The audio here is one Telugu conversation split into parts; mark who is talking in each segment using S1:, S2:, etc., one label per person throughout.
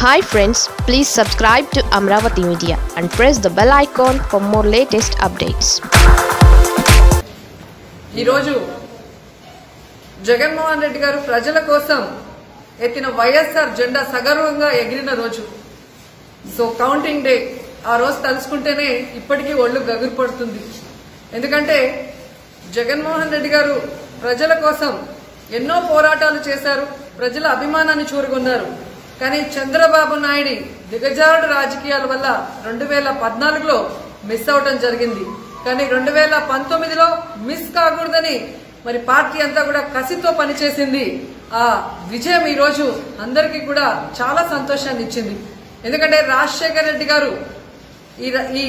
S1: Hi friends please subscribe to Amaravati media and press the bell icon for more latest updates
S2: ఈరోజు జగన్మోహన్ రెడ్డి గారు ప్రజల కోసం ఎత్తిన వైఎస్ఆర్ జెండా సగర్వంగా ఎగిరిన రోజు. సో కౌంటింగ్ డే ఆ రోజు తలుచుకుంటేనే ఇప్పటికీ ఒళ్ళు గగురు పడుతుంది. ఎందుకంటే జగన్మోహన్ రెడ్డి గారు ప్రజల కోసం ఎన్నో పోరాటాలు చేశారు ప్రజల అభిమానాన్ని చూరుకున్నారు కానీ చంద్రబాబు నాయుడు దిగజారుడు రాజకీయాల వల్ల రెండు వేల పద్నాలుగులో మిస్ అవటం జరిగింది. కానీ రెండు వేల పంతొమ్మిదిలో మిస్ కాకూడదని మరి పార్టీ అంతా కూడా కసితో పనిచేసింది. ఆ విజయం ఈ రోజు అందరికీ కూడా చాలా సంతోషాన్ని ఇచ్చింది. ఎందుకంటే రాజశేఖర రెడ్డి గారు ఈ ఈ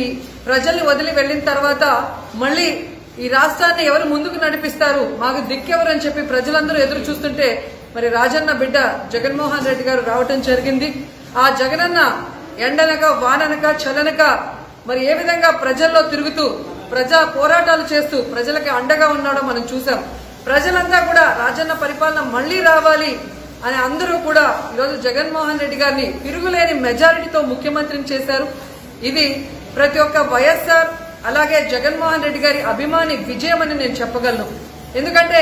S2: ప్రజల్ని వదిలి వెళ్ళిన తర్వాత మళ్ళీ ఈ రాష్ట్రాన్ని ఎవరు ముందుకు నడిపిస్తారు? మాకు దిక్కెవరు అని చెప్పి ప్రజలందరూ ఎదురు చూస్తుంటే మరి రాజన్న బిడ్డ జగన్మోహన్ రెడ్డి గారు రావటం జరిగింది. ఆ జగనన్న ఎండనక వాననక చలనక మరి ఏ విధంగా ప్రజల్లో తిరుగుతూ ప్రజా పోరాటాలు చేస్తూ ప్రజలకి అండగా ఉన్నాడో మనం చూసాం ప్రజలంతా కూడా రాజన్న పరిపాలన మళ్ళీ రావాలి అని అందరూ కూడా ఈరోజు జగన్మోహన్ రెడ్డి గారిని తిరుగులేని మెజారిటీతో ముఖ్యమంత్రిని చేశారు. ఇది ప్రతి ఒక్క వైఎస్ఆర్ అలాగే జగన్మోహన్ రెడ్డి గారి అభిమాని విజయం అని నేను చెప్పగలను. ఎందుకంటే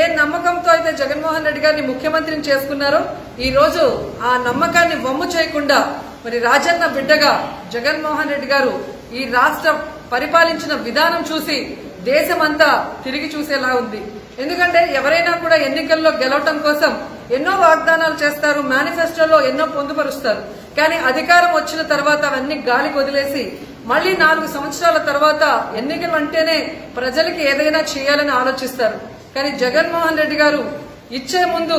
S2: ఏ నమ్మకంతో అయితే జగన్మోహన్ రెడ్డి గారిని ముఖ్యమంత్రిని చేసుకున్నారో ఈ రోజు ఆ నమ్మకాన్ని వమ్ము చేయకుండా మరి రాజన్న బిడ్డగా జగన్మోహన్ రెడ్డి గారు ఈ రాష్ట్ర పరిపాలించిన విధానం చూసి దేశమంతా తిరిగి చూసేలా ఉంది. ఎందుకంటే ఎవరైనా కూడా ఎన్నికల్లో గెలవటం కోసం ఎన్నో వాగ్దానాలు చేస్తారు మేనిఫెస్టోలో ఎన్నో పొందుపరుస్తారు. కానీ అధికారం వచ్చిన తర్వాత అవన్నీ గాలికి వదిలేసి మళ్ళీ నాలుగు సంవత్సరాల తర్వాత ఎన్నికలు అంటేనే ప్రజలకి ఏదైనా చేయాలని ఆలోచిస్తారు. కానీ జగన్మోహన్ రెడ్డి గారు ఇచ్చే ముందు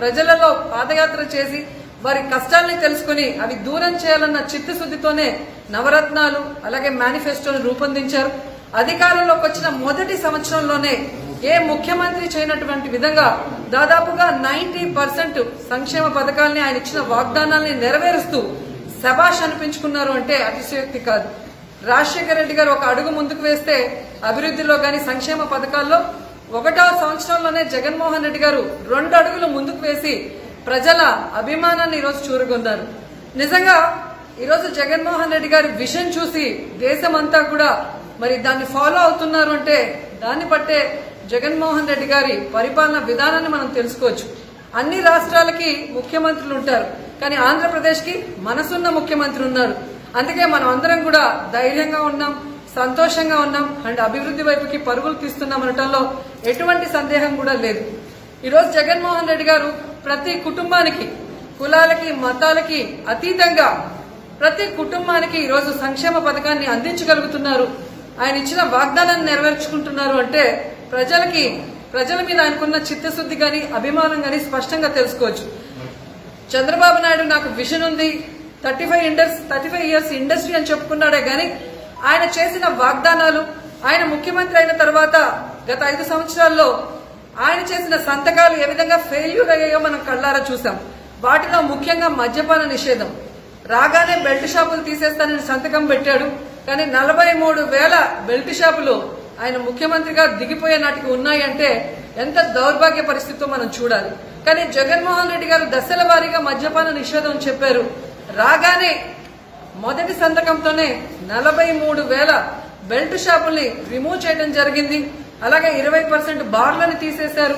S2: ప్రజలలో పాదయాత్ర చేసి వారి కష్టాల్ని తెలుసుకుని అవి దూరం చేయాలన్న చిత్తశుద్దితోనే నవరత్నాలు అలాగే మేనిఫెస్టోను రూపొందించారు. అధికారంలోకి వచ్చిన మొదటి సంవత్సరంలోనే ఏ ముఖ్యమంత్రి చేయనటువంటి విధంగా దాదాపుగా నైన్టీ పర్సెంట్ సంక్షేమ పథకాల్ని ఆయన ఇచ్చిన వాగ్దానాల్ని నెరవేరుస్తూ శభాష్ అనిపించుకున్నారు అంటే అతిశయోక్తి కాదు. రాజశేఖర రెడ్డి గారు ఒక అడుగు ముందుకు వేస్తే అభివృద్ధిలో గాని సంక్షేమ పథకాల్లో ఒకటో సంవత్సరంలోనే జగన్మోహన్ రెడ్డి గారు రెండు అడుగులు ముందుకు వేసి ప్రజల అభిమానాన్ని ఈరోజు చూరగొన్నారు నిజంగా ఈరోజు జగన్మోహన్ రెడ్డి గారి విషన్ చూసి దేశమంతా కూడా మరి దాన్ని ఫాలో అవుతున్నారు అంటే దాన్ని బట్టే జగన్మోహన్ రెడ్డి గారి పరిపాలన విధానాన్ని మనం తెలుసుకోవచ్చు. అన్ని రాష్ట్రాలకి ముఖ్యమంత్రులు ఉంటారు. కానీ ఆంధ్రప్రదేశ్కి మనసున్న ముఖ్యమంత్రి ఉన్నారు. అందుకే మనం అందరం కూడా ధైర్యంగా ఉన్నాం సంతోషంగా ఉన్నాం అండ్ అభివృద్ధి వైపుకి పరుగులు తీస్తున్నాం అనటంలో ఎటువంటి సందేహం కూడా లేదు. ఈరోజు జగన్మోహన్ రెడ్డి గారు ప్రతి కుటుంబానికి కులాలకి మతాలకి అతీతంగా ప్రతి కుటుంబానికి ఈరోజు సంక్షేమ పథకాన్ని అందించగలుగుతున్నారు. ఆయన ఇచ్చిన వాగ్దానాన్ని నెరవేర్చుకుంటున్నారు అంటే ప్రజలకి ప్రజల మీద ఆయనకున్న చిత్తశుద్ధి గాని అభిమానం గాని స్పష్టంగా తెలుసుకోవచ్చు. చంద్రబాబు నాయుడు నాకు విజన్ ఉంది. Thirty five indus thirty five years industry అని చెప్పుకున్నాడే గాని ఆయన చేసిన వాగ్దానాలు ఆయన ముఖ్యమంత్రి అయిన తర్వాత గత ఐదు సంవత్సరాల్లో ఆయన చేసిన సంతకాలు ఏ విధంగా ఫెయిల్యూర్ అయ్యాయో మనం కళ్ళారా చూసాం. వాటిలో ముఖ్యంగా మద్యపాన నిషేధం. రాగానే బెల్ట్ షాపులు తీసేస్తానని సంతకం పెట్టాడు. కానీ నలభై మూడు వేల బెల్ట్ షాపులు ఆయన ముఖ్యమంత్రిగా దిగిపోయే నాటికి ఉన్నాయంటే ఎంత దౌర్భాగ్య పరిస్థితితో మనం చూడాలి. కానీ జగన్మోహన్ రెడ్డి గారు దశల వారీగా మద్యపాన నిషేధం చెప్పారు. రాగానే మొదటి సంతకంతోనే నలభై మూడు వేల బెల్ట్ షాపుల్ని రిమూవ్ చేయడం జరిగింది. అలాగే ఇరవై పర్సెంట్ బార్లను తీసేశారు.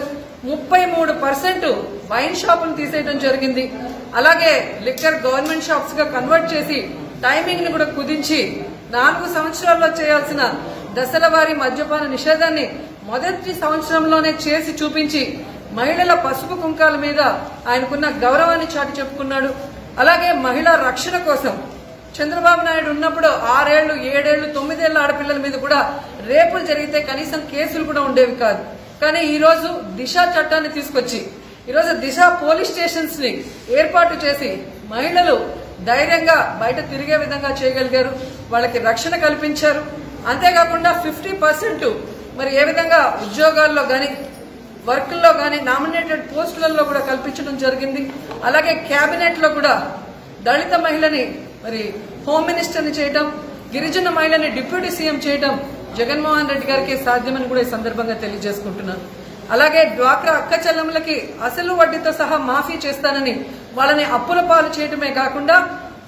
S2: ముప్పై మూడు పర్సెంట్ వైన్ షాపులు తీసేయడం జరిగింది. అలాగే లిక్కర్ గవర్నమెంట్ షాప్స్గా కన్వర్ట్ చేసి టైమింగ్ని కూడా కుదించి నాలుగు సంవత్సరాల్లో చేయాల్సిన దశల వారి మద్యపాన నిషేధాన్ని మొదటి సంవత్సరంలోనే చేసి చూపించి మహిళల పసుపు కుంకాల మీద ఆయనకున్న గౌరవాన్ని చాటి చెప్పుకున్నాడు. అలాగే మహిళా రక్షణ కోసం చంద్రబాబు నాయుడు ఉన్నప్పుడు ఆరేళ్ళు ఏడేళ్ళు తొమ్మిదేళ్ళ ఆడపిల్లల మీద కూడా రేపులు జరిగితే కనీసం కేసులు కూడా ఉండేవి కాదు. కానీ ఈ రోజు దిశ చట్టాన్ని తీసుకొచ్చి ఈరోజు దిశ పోలీస్ స్టేషన్స్ని ఏర్పాటు చేసి మహిళలు ధైర్యంగా బయట తిరిగే విధంగా చేయగలిగారు. వాళ్ళకి రక్షణ కల్పించారు. అంతేకాకుండా ఫిఫ్టీ పర్సెంట్ మరి ఏ విధంగా ఉద్యోగాల్లో కానీ వర్క్ల్లో కానీ నామినేటెడ్ పోస్టులలో కూడా కల్పించడం జరిగింది. అలాగే కేబినెట్లో కూడా దళిత మహిళని మరి హోమ్ మినిస్టర్ చేయడం చేయటం గిరిజన మహిళని డిప్యూటీ సీఎం చేయటం జగన్మోహన్ రెడ్డి గారికి సాధ్యమని కూడా ఈ సందర్భంగా తెలియజేసుకుంటున్నాను. అలాగే డ్వాక్రా అక్క చెల్లెములకి అసలు వడ్డీతో సహా మాఫీ చేస్తానని వాళ్ళని అప్పుల పాలు చేయటమే కాకుండా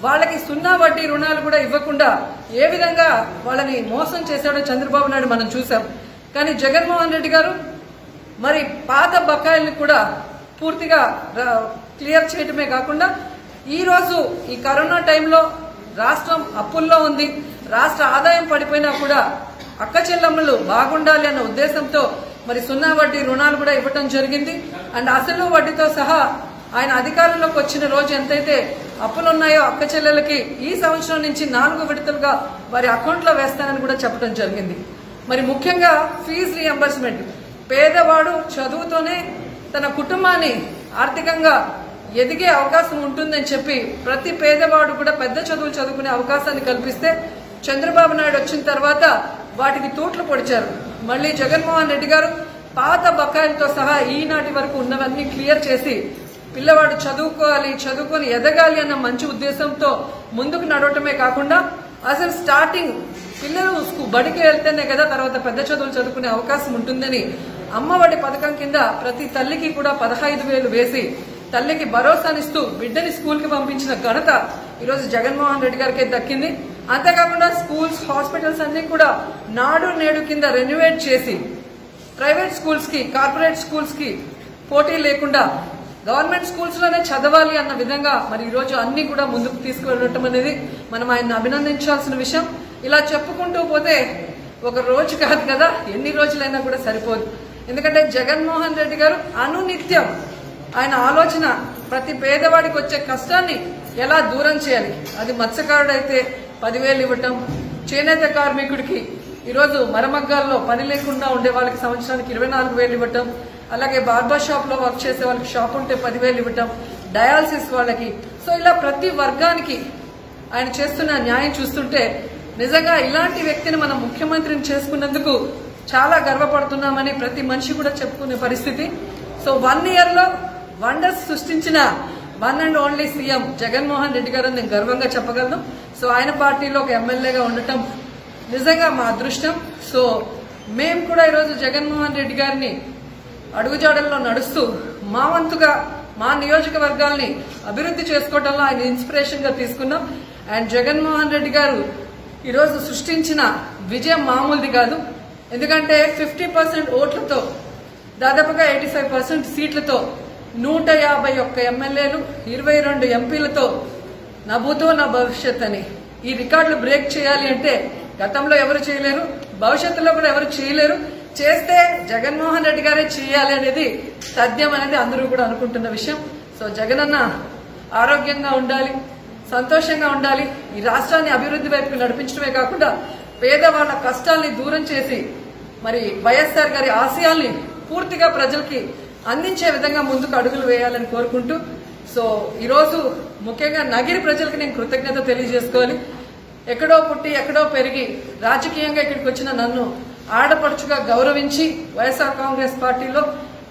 S2: వాళ్ళకి సున్నా వడ్డీ రుణాలు కూడా ఇవ్వకుండా ఏ విధంగా వాళ్ళని మోసం చేశాడో చంద్రబాబు నాయుడు మనం చూసాం కానీ జగన్మోహన్ రెడ్డి గారు మరి పాత బకాయిల్ని కూడా పూర్తిగా క్లియర్ చేయటమే కాకుండా ఈరోజు ఈ కరోనా టైంలో రాష్ట్రం అప్పుల్లో ఉంది రాష్ట్ర ఆదాయం పడిపోయినా కూడా అక్క చెల్లెమ్మలు బాగుండాలి అన్న ఉద్దేశంతో మరి సున్నా వడ్డీ రుణాలు కూడా ఇవ్వటం జరిగింది. అండ్ అసలు వడ్డీతో సహా ఆయన అధికారంలోకి వచ్చిన రోజు ఎంతైతే అప్పులు ఉన్నాయో అక్క చెల్లెలకి ఈ సంవత్సరం నుంచి నాలుగు విడతలుగా వారి అకౌంట్లో వేస్తానని కూడా చెప్పడం జరిగింది. మరి ముఖ్యంగా ఫీజు రీఎంబర్స్మెంట్ పేదవాడు చదువుతోనే తన కుటుంబాన్ని ఆర్థికంగా ఎదిగే అవకాశం ఉంటుందని చెప్పి ప్రతి పేదవాడు కూడా పెద్ద చదువులు చదువుకునే అవకాశాన్ని కల్పిస్తే చంద్రబాబు నాయుడు వచ్చిన తర్వాత వాటికి తూట్లు పొడిచారు. మళ్ళీ జగన్మోహన్ రెడ్డి గారు పాత బకాయిలతో సహా ఈనాటి వరకు ఉన్నవన్నీ క్లియర్ చేసి పిల్లవాడు చదువుకోవాలి చదువుకొని ఎదగాలి అన్న మంచి ఉద్దేశంతో ముందుకు నడవటమే కాకుండా అసలు స్టార్టింగ్ పిల్లలు బడికి వెళ్తేనే కదా తర్వాత పెద్ద చదువులు చదువుకునే అవకాశం ఉంటుందని అమ్మఒడి పథకం కింద ప్రతి తల్లికి కూడా పదహైదు వేలు వేసి తల్లికి భరోసానిస్తూ బిడ్డని స్కూల్కి పంపించిన ఘనత ఈరోజు జగన్మోహన్ రెడ్డి గారికి దక్కింది. అంతేకాకుండా స్కూల్స్ హాస్పిటల్స్ అన్ని కూడా నాడు నేడు కింద రెన్యువేట్ చేసి ప్రైవేట్ స్కూల్స్కి కార్పొరేట్ స్కూల్స్కి పోటీ లేకుండా గవర్నమెంట్ స్కూల్స్లోనే చదవాలి అన్న విధంగా మరి ఈ రోజు అన్ని కూడా ముందుకు తీసుకువెళ్ళటం అనేది మనం ఆయన అభినందించాల్సిన విషయం. ఇలా చెప్పుకుంటూ పోతే ఒక రోజు కాదు కదా ఎన్ని రోజులైనా కూడా సరిపోదు. ఎందుకంటే జగన్మోహన్ రెడ్డి గారు అనునిత్యం. ఆయన ఆలోచన ప్రతి పేదవాడికి వచ్చే కష్టాన్ని ఎలా దూరం చేయాలి? అది మత్స్యకారుడైతే పదివేలు ఇవ్వటం చేనేత కార్మికుడికి ఈరోజు మరమగ్గాల్లో పని లేకుండా ఉండే వాళ్ళకి సంవత్సరానికి ఇరవై నాలుగు వేలు ఇవ్వటం అలాగే బార్బర్ షాప్లో వర్క్ చేసే వాళ్ళకి షాప్ ఉంటే పదివేలు ఇవ్వటం డయాలసిస్ వాళ్ళకి. సో ఇలా ప్రతి వర్గానికి ఆయన చేస్తున్న న్యాయం చూస్తుంటే నిజంగా ఇలాంటి వ్యక్తిని మనం ముఖ్యమంత్రిని చేసుకున్నందుకు చాలా గర్వపడుతున్నామని ప్రతి మనిషి కూడా చెప్పుకునే పరిస్థితి. సో వన్ ఇయర్లో వండర్స్ సృష్టించిన one and only CM Jaganmohan Reddy గారు నేను గర్వంగా చెప్పగలను. సో ఆయన పార్టీలో ఒక ఎమ్మెల్యేగా ఉండటం నిజంగా మా అదృష్టం. సో మేము కూడా ఈరోజు జగన్మోహన్ రెడ్డి గారిని అడుగుజాడల్లో నడుస్తూ మా వంతుగా మా నియోజకవర్గాల్ని అభివృద్ధి చేసుకోవడంలో ఆయన ఇన్స్పిరేషన్గా తీసుకున్నాం. అండ్ జగన్మోహన్ రెడ్డి గారు ఈరోజు సృష్టించిన విజయం మామూలుది కాదు. ఎందుకంటే ఫిఫ్టీ పర్సెంట్ ఓట్లతో దాదాపుగా ఎయిటీ ఫైవ్ పర్సెంట్ సీట్లతో నూట యాభై ఒక్క ఎమ్మెల్యేలు ఇరవై రెండు ఎంపీలతో నా భూతో నా భవిష్యత్ అని ఈ రికార్డులు బ్రేక్ చేయాలి అంటే గతంలో ఎవరు చేయలేరు భవిష్యత్తులో కూడా ఎవరు చేయలేరు. చేస్తే జగన్మోహన్ రెడ్డి గారే చేయాలి అనేది సద్యం అనేది అందరూ కూడా అనుకుంటున్న విషయం. సో జగనన్న ఆరోగ్యంగా ఉండాలి సంతోషంగా ఉండాలి. ఈ రాష్ట్రాన్ని అభివృద్ధి వైపుకు నడిపించడమే కాకుండా పేదవాళ్ళ కష్టాల్ని దూరం చేసి మరి వైఎస్ఆర్ గారి ఆశయాల్ని పూర్తిగా ప్రజలకి అందించే విధంగా ముందుకు అడుగులు వేయాలని కోరుకుంటూ సో ఈరోజు ముఖ్యంగా నగిరి ప్రజలకు నేను కృతజ్ఞత తెలియజేసుకోవాలి. ఎక్కడో పుట్టి ఎక్కడో పెరిగి రాజకీయంగా ఇక్కడికి వచ్చిన నన్ను ఆడపడుచుగా గౌరవించి వైఎస్ఆర్ కాంగ్రెస్ పార్టీలో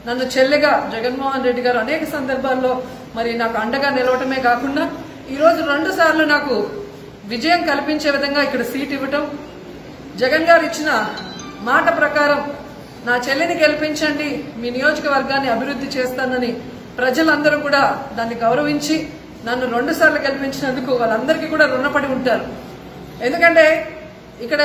S2: నన్ను చెల్లెగా జగన్మోహన్ రెడ్డి గారు అనేక సందర్భాల్లో మరి నాకు అండగా నిలవటమే కాకుండా ఈరోజు రెండు సార్లు నాకు విజయం కల్పించే విధంగా ఇక్కడ సీట్ ఇవ్వటం జగన్ గారు ఇచ్చిన మాట ప్రకారం నా చెల్లిని గెలిపించండి మీ నియోజకవర్గాన్ని అభివృద్ధి చేస్తానని ప్రజలందరూ కూడా దాన్ని గౌరవించి నన్ను రెండు సార్లు గెలిపించినందుకు వాళ్ళందరికీ కూడా రుణపడి ఉంటారు. ఎందుకంటే ఇక్కడ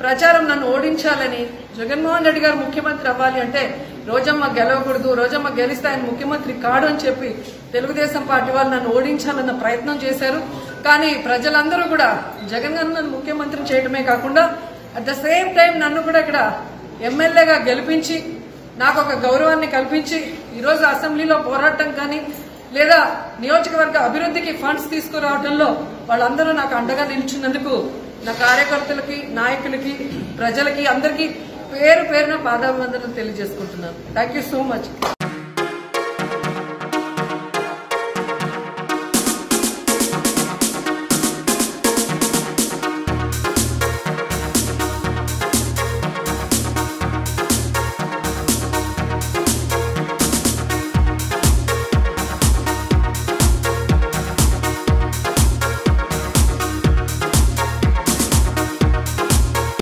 S2: ప్రచారం నన్ను ఓడించాలని జగన్మోహన్ రెడ్డి గారు ముఖ్యమంత్రి అవ్వాలి అంటే రోజమ్మ గెలవకూడదు రోజమ్మ గెలిస్తే ఆయన ముఖ్యమంత్రి కాడు అని చెప్పి తెలుగుదేశం పార్టీ వాళ్ళు నన్ను ఓడించాలన్న ప్రయత్నం చేశారు. కానీ ప్రజలందరూ కూడా జగన్ గారు నన్ను ముఖ్యమంత్రి చేయడమే కాకుండా అట్ ద సేమ్ టైం నన్ను కూడా ఇక్కడ ఎమ్మెల్యేగా గెలిపించి నాకు ఒక గౌరవాన్ని కల్పించి ఈరోజు అసెంబ్లీలో పోరాటం కానీ లేదా నియోజకవర్గ అభివృద్ధికి ఫండ్స్ తీసుకురావడంలో వాళ్ళందరూ నాకు అండగా నిలిచినందుకు నా కార్యకర్తలకి నాయకులకి ప్రజలకి అందరికీ పేరు పేరున పాదాభివందనలు తెలియజేసుకుంటున్నాను. Thank you so much